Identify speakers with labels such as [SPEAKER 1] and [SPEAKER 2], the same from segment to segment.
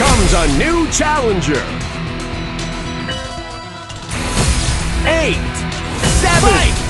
[SPEAKER 1] comes a new challenger. Eight, seven. Fight!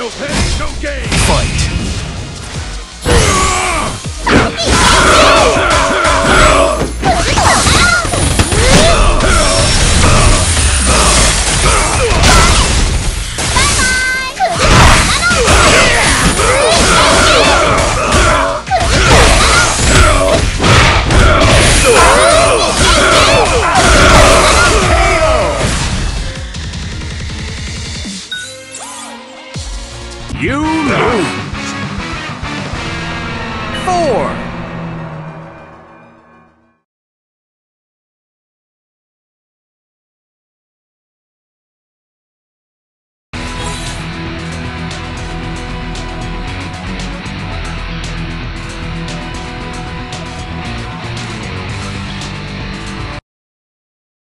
[SPEAKER 1] No pain, no gain!
[SPEAKER 2] Fight.
[SPEAKER 1] You lose! Four!